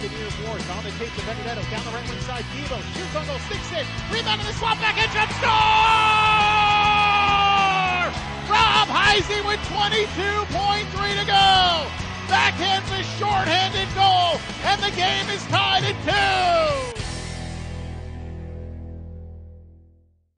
Buccaneers Wars on the tape to Benedetto down the right wing side. Debo shoots on goal, sticks it, rebound in the swap back Edge jump score! Rob Hisey with 22.3 to go. Backhands a short-handed goal, and the game is tied.